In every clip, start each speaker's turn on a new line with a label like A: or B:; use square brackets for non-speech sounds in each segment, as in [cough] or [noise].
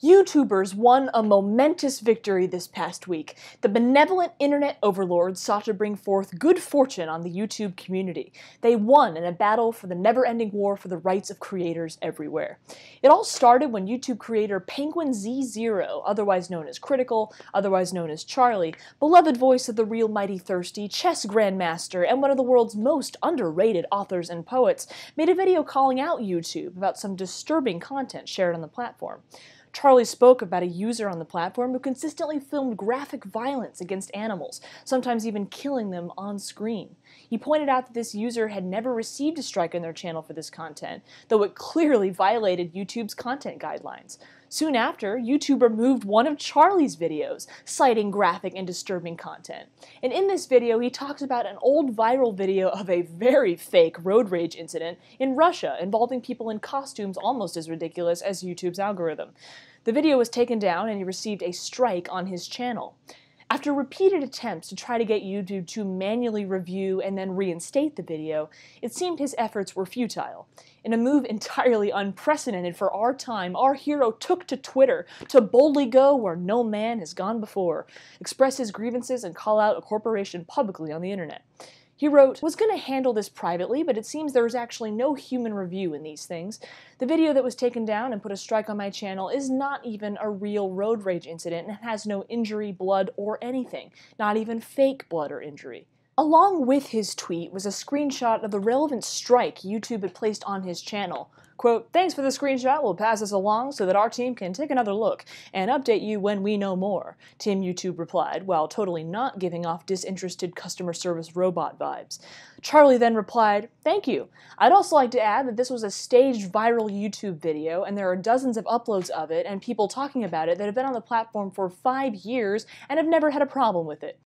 A: YouTubers won a momentous victory this past week. The benevolent internet overlords sought to bring forth good fortune on the YouTube community. They won in a battle for the never ending war for the rights of creators everywhere. It all started when YouTube creator Penguin Z0, otherwise known as Critikal, otherwise known as Charlie, beloved voice of the real mighty thirsty, chess grandmaster, and one of the world's most underrated authors and poets, made a video calling out YouTube about some disturbing content shared on the platform. Charlie spoke about a user on the platform who consistently filmed graphic violence against animals, sometimes even killing them on screen. He pointed out that this user had never received a strike on their channel for this content, though it clearly violated YouTube's content guidelines. Soon after, YouTube removed one of Charlie's videos, citing graphic and disturbing content. And in this video, he talks about an old viral video of a very fake road rage incident in Russia involving people in costumes almost as ridiculous as YouTube's algorithm. The video was taken down and he received a strike on his channel. After repeated attempts to try to get YouTube to manually review and then reinstate the video, it seemed his efforts were futile. In a move [laughs] entirely unprecedented for our time, our hero took to Twitter to boldly go where no man has gone before, express his grievances, and call out a corporation publicly on the internet. He wrote, was going to handle this privately, but it seems there is actually no human review in these things. The video that was taken down and put a strike on my channel is not even a real road rage incident and has no injury, blood, or anything. Not even fake blood or injury. Along with his tweet was a screenshot of the relevant strike YouTube had placed on his channel. Quote, thanks for the screenshot, we'll pass this along so that our team can take another look and update you when we know more, Team YouTube replied, while totally not giving off disinterested customer service robot vibes. Charlie then replied, thank you. I'd also like to add that this was a staged viral YouTube video and there are dozens of uploads of it and people talking about it that have been on the platform for five years and have never had a problem with it.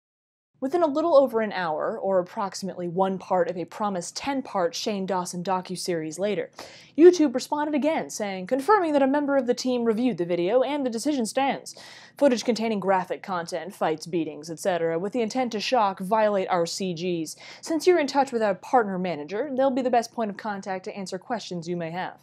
A: Within a little over an hour, or approximately one part of a promised 10 part Shane Dawson docu-series later, YouTube responded again, saying, confirming that a member of the team reviewed the video and the decision stands. Footage containing graphic content, fights, beatings, etc., with the intent to shock, violate our CGs. Since you're in touch with our partner manager, they'll be the best point of contact to answer questions you may have.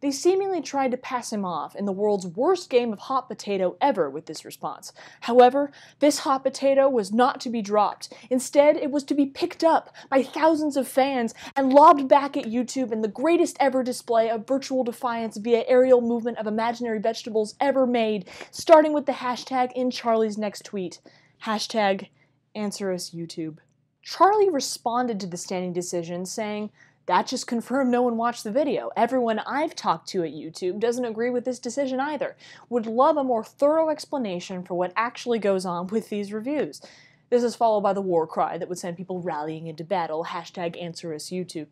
A: They seemingly tried to pass him off in the world's worst game of hot potato ever with this response. However, this hot potato was not to be dropped. Instead, it was to be picked up by thousands of fans and lobbed back at YouTube in the greatest ever display of virtual defiance via aerial movement of imaginary vegetables ever made, starting with the hashtag in Charlie's next tweet. Hashtag answer us YouTube. Charlie responded to the standing decision saying, that just confirmed no one watched the video. Everyone I've talked to at YouTube doesn't agree with this decision either. Would love a more thorough explanation for what actually goes on with these reviews. This is followed by the war cry that would send people rallying into battle, hashtag answer us YouTube.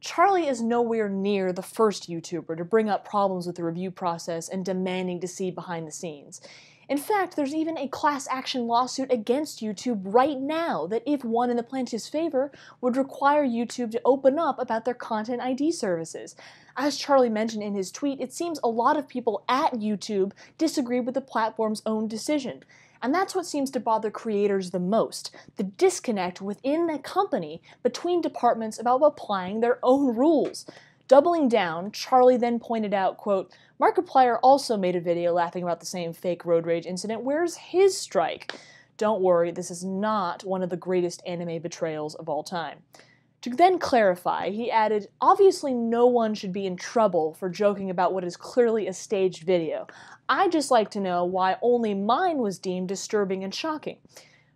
A: Charlie is nowhere near the first YouTuber to bring up problems with the review process and demanding to see behind the scenes. In fact, there's even a class action lawsuit against YouTube right now that, if won in the plaintiff's favor, would require YouTube to open up about their content ID services. As Charlie mentioned in his tweet, it seems a lot of people at YouTube disagree with the platform's own decision. And that's what seems to bother creators the most the disconnect within the company between departments about applying their own rules. Doubling down, Charlie then pointed out, quote, Markiplier also made a video laughing about the same fake road rage incident. Where's his strike? Don't worry, this is not one of the greatest anime betrayals of all time. To then clarify, he added, obviously no one should be in trouble for joking about what is clearly a staged video. I'd just like to know why only mine was deemed disturbing and shocking.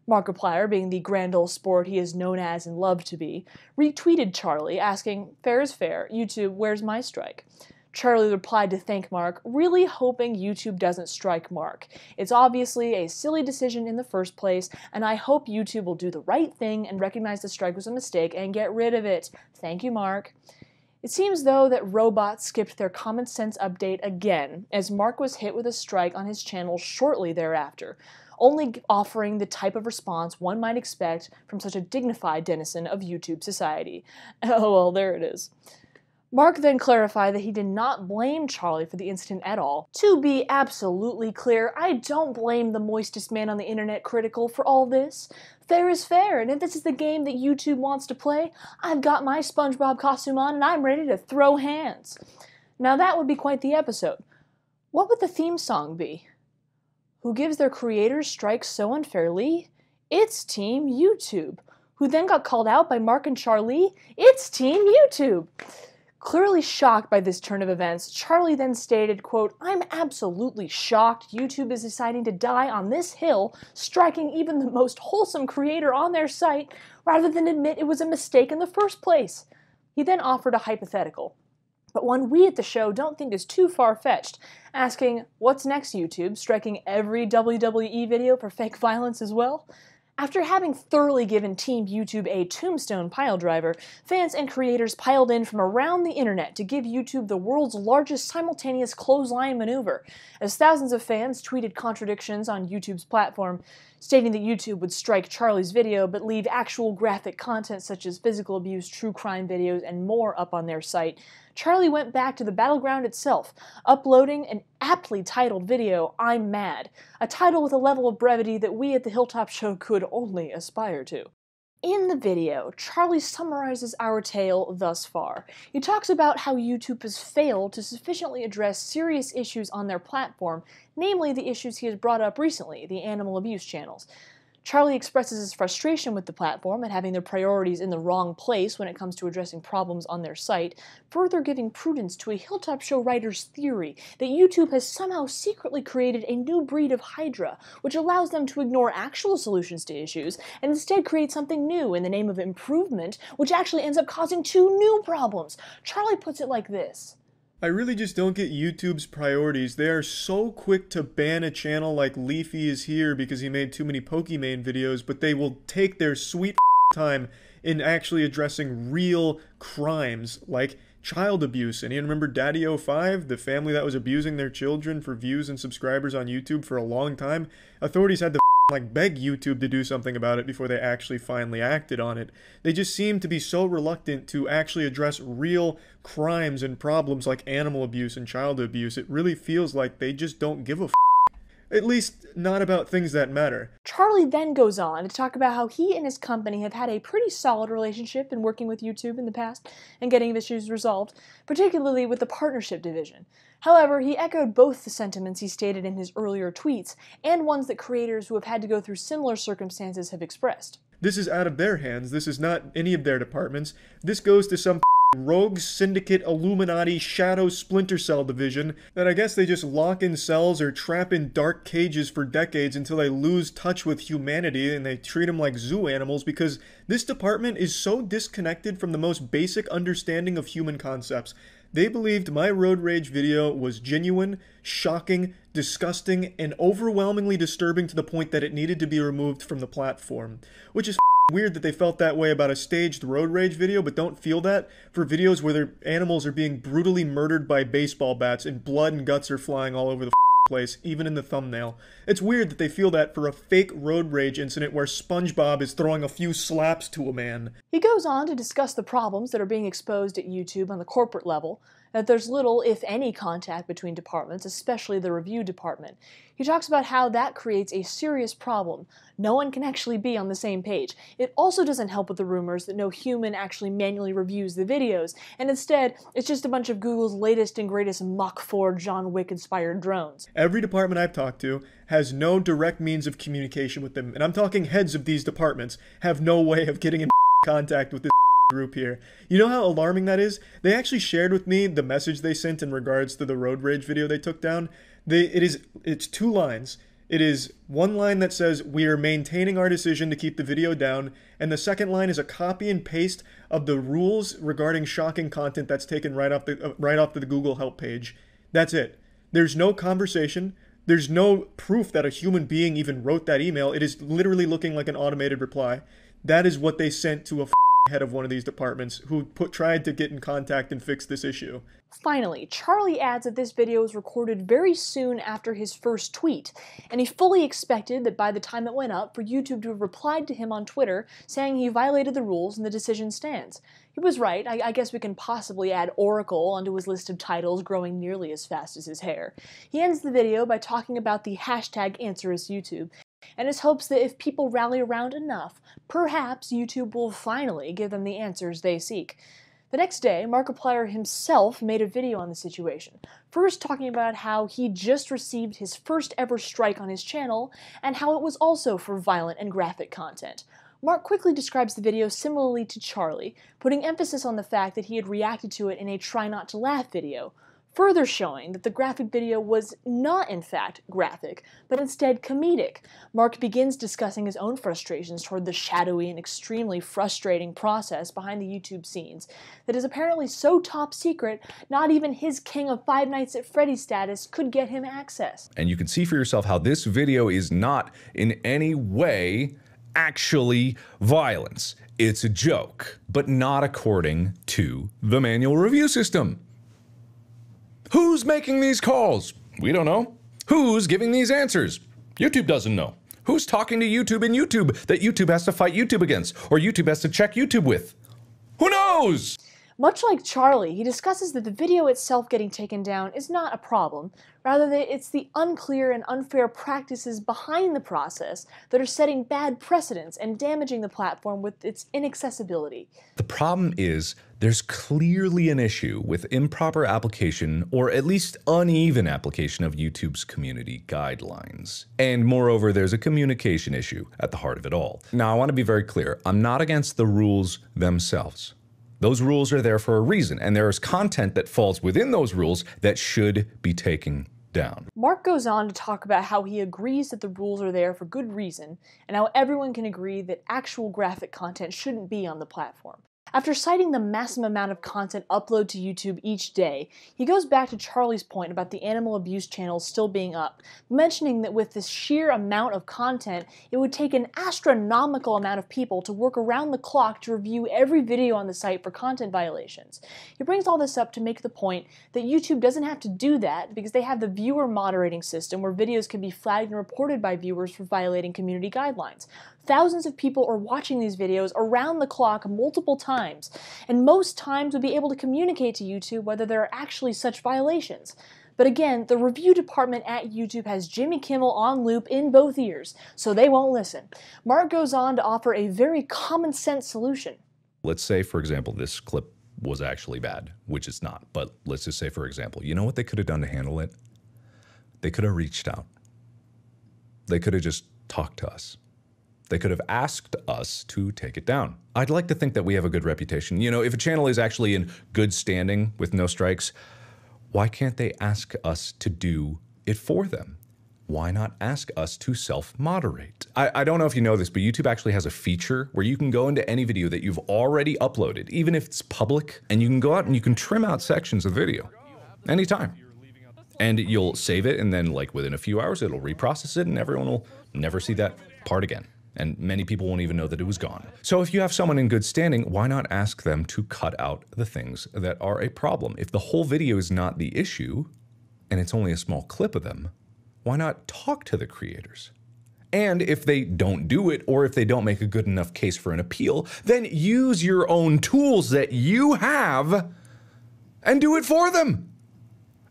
A: Markiplier, being the grand old sport he is known as and loved to be, retweeted Charlie asking, Fair is fair, YouTube, where's my strike? Charlie replied to thank Mark, really hoping YouTube doesn't strike Mark. It's obviously a silly decision in the first place, and I hope YouTube will do the right thing and recognize the strike was a mistake and get rid of it. Thank you, Mark. It seems, though, that robots skipped their common sense update again, as Mark was hit with a strike on his channel shortly thereafter only offering the type of response one might expect from such a dignified denizen of YouTube society. [laughs] Oh, well, there it is. Mark then clarified that he did not blame Charlie for the incident at all. To be absolutely clear, I don't blame the moistest man on the internet Critikal for all this. Fair is fair, and if this is the game that YouTube wants to play, I've got my SpongeBob costume on and I'm ready to throw hands. Now that would be quite the episode. What would the theme song be? Who gives their creators strikes so unfairly? It's Team YouTube. Who then got called out by Mark and Charlie? It's Team YouTube. Clearly shocked by this turn of events, Charlie then stated, quote, I'm absolutely shocked YouTube is deciding to die on this hill, striking even the most wholesome creator on their site, rather than admit it was a mistake in the first place. He then offered a hypothetical, but one we at the show don't think is too far-fetched, asking, what's next YouTube, striking every WWE video for fake violence as well? After having thoroughly given Team YouTube a tombstone piledriver, fans and creators piled in from around the internet to give YouTube the world's largest simultaneous clothesline maneuver, as thousands of fans tweeted contradictions on YouTube's platform, stating that YouTube would strike Charlie's video but leave actual graphic content such as physical abuse, true crime videos, and more up on their site, Charlie went back to the battleground itself, uploading an aptly titled video, I'm Mad, a title with a level of brevity that we at the Hilltop Show could only aspire to. In the video, Charlie summarizes our tale thus far. He talks about how YouTube has failed to sufficiently address serious issues on their platform, namely the issues he has brought up recently, the animal abuse channels. Charlie expresses his frustration with the platform at having their priorities in the wrong place when it comes to addressing problems on their site, further giving prudence to a Hilltop Show writer's theory that YouTube has somehow secretly created a new breed of Hydra, which allows them to ignore actual solutions to issues and instead create something new in the name of improvement, which actually ends up causing two new problems. Charlie puts it like this.
B: I really just don't get YouTube's priorities. They are so quick to ban a channel like LeafyIsHere because he made too many Pokimane videos, but they will take their sweet [laughs] time in actually addressing real crimes like child abuse. And you remember DaddyOFive, the family that was abusing their children for views and subscribers on YouTube for a long time? Authorities had to like beg YouTube to do something about it before they actually finally acted on it. They just seem to be so reluctant to actually address real crimes and problems like animal abuse and child abuse. It really feels like they just don't give a f- at least not about things that matter.
A: Charlie then goes on to talk about how he and his company have had a pretty solid relationship in working with YouTube in the past and getting issues resolved, particularly with the partnership division. However, he echoed both the sentiments he stated in his earlier tweets and ones that creators who have had to go through similar circumstances have expressed.
B: This is out of their hands. This is not any of their departments. This goes to some rogue syndicate Illuminati shadow splinter cell division that I guess they just lock in cells or trap in dark cages for decades until they lose touch with humanity and they treat them like zoo animals because this department is so disconnected from the most basic understanding of human concepts. They believed my road rage video was genuine, shocking, disgusting, and overwhelmingly disturbing to the point that it needed to be removed from the platform, which is weird that they felt that way about a staged road rage video, but don't feel that for videos where their animals are being brutally murdered by baseball bats and blood and guts are flying all over the place, even in the thumbnail. It's weird that they feel that for a fake road rage incident where SpongeBob is throwing a few slaps to a man.
A: He goes on to discuss the problems that are being exposed at YouTube on the corporate level, that there's little, if any, contact between departments, especially the review department. He talks about how that creates a serious problem. No one can actually be on the same page. It also doesn't help with the rumors that no human actually manually reviews the videos, and instead, it's just a bunch of Google's latest and greatest Mach 4 John Wick inspired drones.
B: Every department I've talked to has no direct means of communication with them, and I'm talking heads of these departments have no way of getting in [laughs] contact with this group here. You know how alarming that is? They actually shared with me the message they sent in regards to the road rage video they took down. They it is it's two lines. It is one line that says we are maintaining our decision to keep the video down, and the second line is a copy and paste of the rules regarding shocking content that's taken right off the uh, right off the Google help page. That's it. There's no conversation. There's no proof that a human being even wrote that email. It is literally looking like an automated reply. That is what they sent to a head of one of these departments who put tried to get in contact and fix this issue.
A: Finally, Charlie adds that this video was recorded very soon after his first tweet, and he fully expected that by the time it went up for YouTube to have replied to him on Twitter saying he violated the rules and the decision stands. He was right, I, I guess we can possibly add Oracle onto his list of titles growing nearly as fast as his hair. He ends the video by talking about the hashtag AnswerUsYouTube and his hopes that if people rally around enough, perhaps YouTube will finally give them the answers they seek. The next day, Markiplier himself made a video on the situation, first talking about how he just received his first ever strike on his channel, and how it was also for violent and graphic content. Mark quickly describes the video similarly to Charlie, putting emphasis on the fact that he had reacted to it in a try not to laugh video, further showing that the graphic video was not in fact graphic, but instead comedic. Mark begins discussing his own frustrations toward the shadowy and extremely frustrating process behind the YouTube scenes that is apparently so top secret, not even his King of Five Nights at Freddy's status could get him access.
C: And you can see for yourself how this video is not in any way actually violence. It's a joke, but not according to the manual review system. Who's making these calls? We don't know. Who's giving these answers? YouTube doesn't know. Who's talking to YouTube in YouTube that YouTube has to fight YouTube against or YouTube has to check YouTube with? Who knows?
A: Much like Charlie, he discusses that the video itself getting taken down is not a problem, rather that it's the unclear and unfair practices behind the process that are setting bad precedents and damaging the platform with its inaccessibility.
C: The problem is there's clearly an issue with improper application or at least uneven application of YouTube's community guidelines. And moreover, there's a communication issue at the heart of it all. Now, I want to be very clear. I'm not against the rules themselves. Those rules are there for a reason, and there is content that falls within those rules that should be taken down.
A: Mark goes on to talk about how he agrees that the rules are there for good reason, and how everyone can agree that actual graphic content shouldn't be on the platform. After citing the massive amount of content uploaded to YouTube each day, he goes back to Charlie's point about the animal abuse channels still being up, mentioning that with this sheer amount of content, it would take an astronomical amount of people to work around the clock to review every video on the site for content violations. He brings all this up to make the point that YouTube doesn't have to do that because they have the viewer moderating system where videos can be flagged and reported by viewers for violating community guidelines. Thousands of people are watching these videos around the clock multiple times, and most times would be able to communicate to YouTube whether there are actually such violations. But again, the review department at YouTube has Jimmy Kimmel on loop in both ears, so they won't listen. Mark goes on to offer a very common sense solution.
C: Let's say, for example, this clip was actually bad, which it's not, but let's just say, for example, you know what they could have done to handle it? They could have reached out. They could have just talked to us. They could have asked us to take it down. I'd like to think that we have a good reputation. You know, if a channel is actually in good standing with no strikes, why can't they ask us to do it for them? Why not ask us to self moderate? I, I, don't know if you know this, but YouTube actually has a feature where you can go into any video that you've already uploaded, even if it's public, and you can go out and you can trim out sections of the video anytime. And you'll save it, and then, like, within a few hours, it'll reprocess it, and everyone will never see that part again and many people won't even know that it was gone. So if you have someone in good standing, why not ask them to cut out the things that are a problem? If the whole video is not the issue, and it's only a small clip of them, why not talk to the creators? And if they don't do it, or if they don't make a good enough case for an appeal, then use your own tools that you have and do it for them.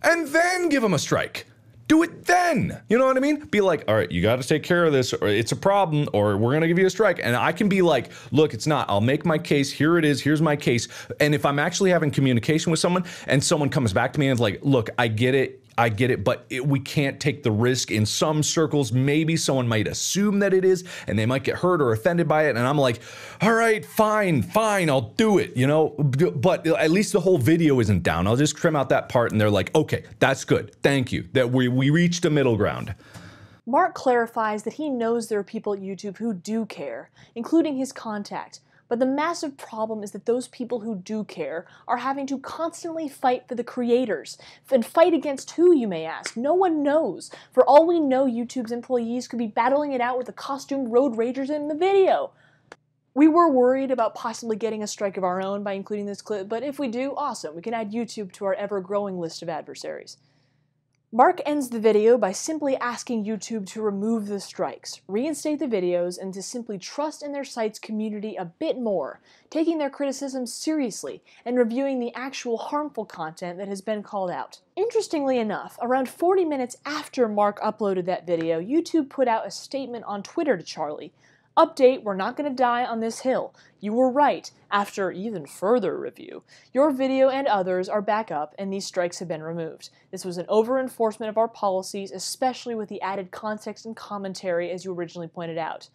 C: And then give them a strike do it then. You know what I mean? Be like, all right, you got to take care of this, or it's a problem, or we're gonna give you a strike. And I can be like, look, it's not. I'll make my case. Here it is. Here's my case. And if I'm actually having communication with someone, and someone comes back to me and is like, look, I get it. I get it, but it, we can't take the risk. In some circles, maybe someone might assume that it is, and they might get hurt or offended by it. And I'm like, all right, fine, fine, I'll do it, you know? But at least the whole video isn't down. I'll just trim out that part, and they're like, okay, that's good. Thank you. That we, we reached a middle ground.
A: Mark clarifies that he knows there are people at YouTube who do care, including his contact, but the massive problem is that those people who do care are having to constantly fight for the creators. And fight against who, you may ask? No one knows. For all we know, YouTube's employees could be battling it out with the costume road ragers in the video. We were worried about possibly getting a strike of our own by including this clip, but if we do, awesome. We can add YouTube to our ever growing list of adversaries. Mark ends the video by simply asking YouTube to remove the strikes, reinstate the videos, and to simply trust in their site's community a bit more, taking their criticisms seriously and reviewing the actual harmful content that has been called out. Interestingly enough, around 40 minutes after Mark uploaded that video, YouTube put out a statement on Twitter to Charlie, Update, we're not going to die on this hill. You were right, after even further review. Your video and others are back up, and these strikes have been removed. This was an over enforcement of our policies, especially with the added context and commentary, as you originally pointed out.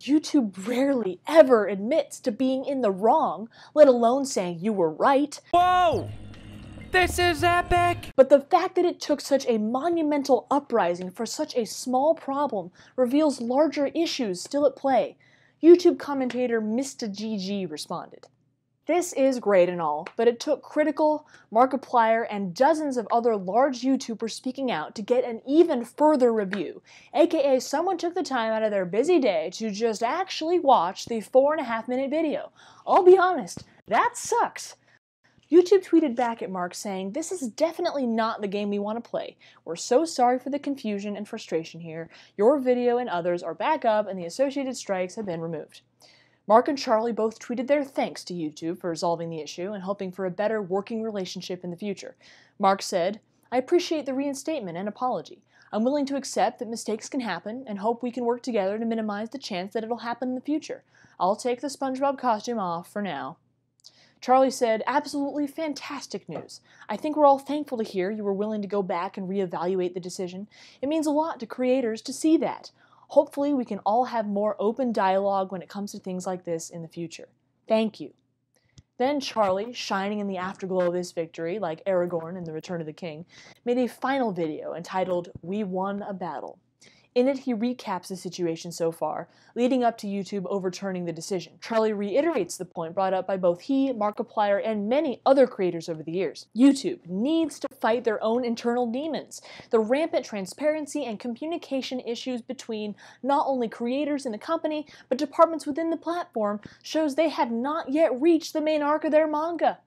A: YouTube rarely ever admits to being in the wrong, let alone saying you were right.
D: Whoa! This is epic!
A: But the fact that it took such a monumental uprising for such a small problem reveals larger issues still at play. YouTube commentator Mr. GG responded. This is great and all, but it took Critikal, Markiplier, and dozens of other large YouTubers speaking out to get an even further review, aka someone took the time out of their busy day to just actually watch the four and a half minute video. I'll be honest, that sucks. YouTube tweeted back at Mark saying, This is definitely not the game we want to play. We're so sorry for the confusion and frustration here. Your video and others are back up, and the associated strikes have been removed. Mark and Charlie both tweeted their thanks to YouTube for resolving the issue and hoping for a better working relationship in the future. Mark said, I appreciate the reinstatement and apology. I'm willing to accept that mistakes can happen and hope we can work together to minimize the chance that it'll happen in the future. I'll take the SpongeBob costume off for now. Charlie said, Absolutely fantastic news. I think we're all thankful to hear you were willing to go back and reevaluate the decision. It means a lot to creators to see that. Hopefully, we can all have more open dialogue when it comes to things like this in the future. Thank you. Then Charlie, shining in the afterglow of this victory, like Aragorn in The Return of the King, made a final video entitled We Won a Battle. In it, he recaps the situation so far, leading up to YouTube overturning the decision. Charlie reiterates the point brought up by both he, Markiplier, and many other creators over the years. YouTube needs to fight their own internal demons. The rampant transparency and communication issues between not only creators in the company, but departments within the platform shows they have not yet reached the main arc of their manga.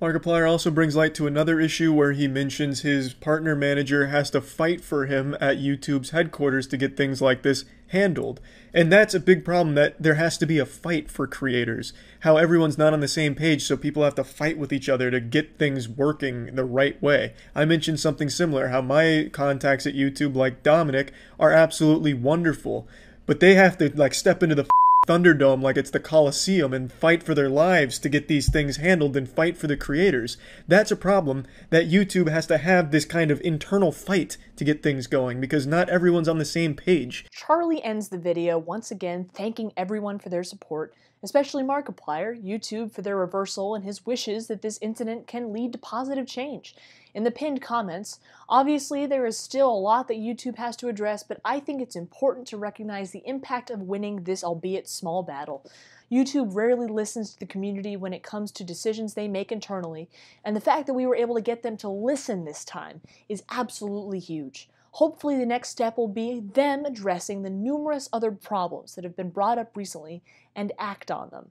B: Markiplier also brings light to another issue where he mentions his partner manager has to fight for him at YouTube's headquarters to get things like this handled. And that's a big problem that there has to be a fight for creators. How everyone's not on the same page, so people have to fight with each other to get things working the right way. I mentioned something similar how my contacts at YouTube, like Dominic, are absolutely wonderful. But they have to like step into the Thunderdome like it's the Coliseum and fight for their lives to get these things handled and fight for the creators. That's a problem that YouTube has to have this kind of internal fight to get things going because not everyone's on the same page.
A: Charlie ends the video once again thanking everyone for their support, especially Markiplier, YouTube for their reversal and his wishes that this incident can lead to positive change in the pinned comments. Obviously, there is still a lot that YouTube has to address, but I think it's important to recognize the impact of winning this albeit small battle. YouTube rarely listens to the community when it comes to decisions they make internally, and the fact that we were able to get them to listen this time is absolutely huge. Hopefully, the next step will be them addressing the numerous other problems that have been brought up recently and act on them.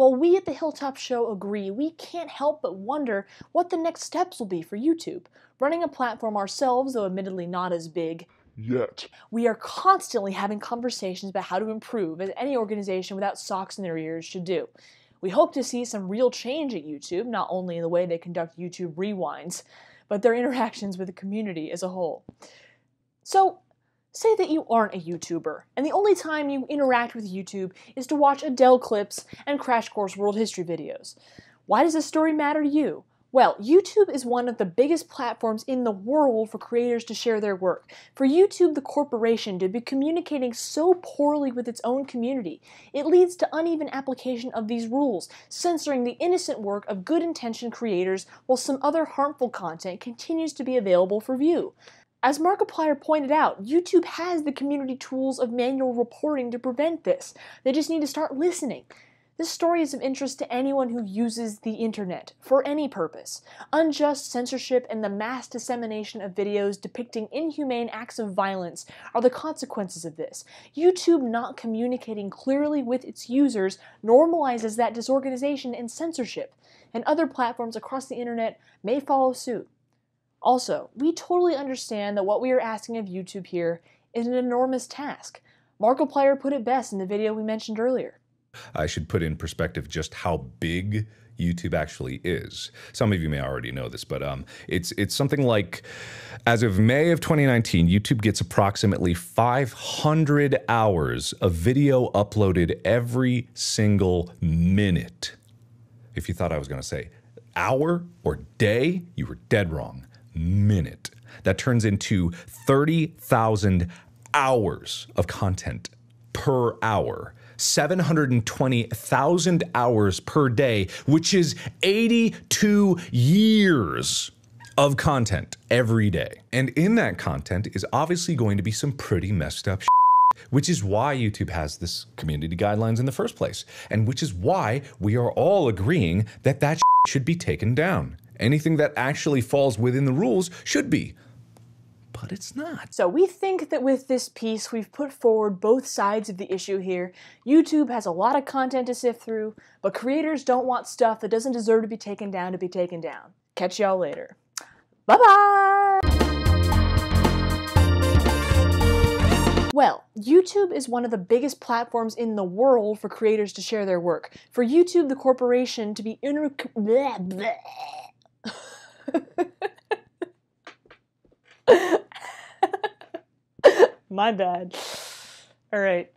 A: While we at the Hilltop Show agree, we can't help but wonder what the next steps will be for YouTube. Running a platform ourselves, though admittedly not as big,
E: yet.
A: We are constantly having conversations about how to improve, as any organization without socks in their ears should do. We hope to see some real change at YouTube, not only in the way they conduct YouTube rewinds, but their [laughs] interactions with the community as a whole. So, Say that you aren't a YouTuber, and the only time you interact with YouTube is to watch Adele clips and Crash Course World History videos. Why does this story matter to you? Well, YouTube is one of the biggest platforms in the world for creators to share their work. For YouTube, the corporation, to be communicating so poorly with its own community, it leads to uneven application of these rules, censoring the innocent work of good intentioned creators while some other harmful content continues to be available for view. As Markiplier pointed out, YouTube has the community tools of manual reporting to prevent this. They just need to start listening. This story is of interest to anyone who uses the internet for any purpose. Unjust censorship and the mass dissemination of videos depicting inhumane acts of violence are the consequences of this. YouTube not communicating clearly with its users normalizes that disorganization and censorship, and other platforms across the internet may follow suit. Also, we totally understand that what we are asking of YouTube here is an enormous task. Markiplier put it best in the video we mentioned earlier.
C: I should put in perspective just how big YouTube actually is. Some of you may already know this, but um, it's it's something like, as of May of 2019, YouTube gets approximately 500 hours of video uploaded every single minute. If you thought I was going to say hour or day, you were dead wrong. Minute. That turns into 30,000 hours of content per hour. 720,000 hours per day, which is 82 years of content every day. And in that content is obviously going to be some pretty messed up which is why YouTube has this community guidelines in the first place, and which is why we are all agreeing that that should be taken down. Anything that actually falls within the rules should be. But it's not.
A: So we think that with this piece, we've put forward both sides of the issue here. YouTube has a lot of content to sift through, but creators don't want stuff that doesn't deserve to be taken down to be taken down. Catch y'all later. Bye bye! Well, YouTube is one of the biggest platforms in the world for creators to share their work. For YouTube, the corporation, to be inter. Bleh, bleh. [laughs] My bad. All right.